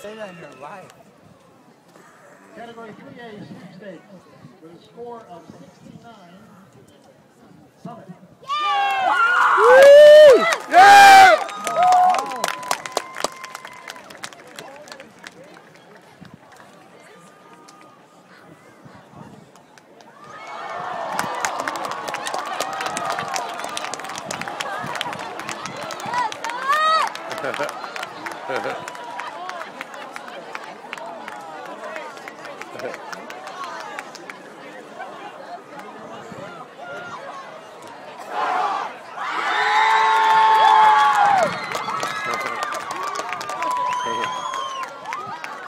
Say that in your life. Category 3A sweepstakes with a score of 69. Summit. Yeah! yeah! Ha ha ha. Thank you.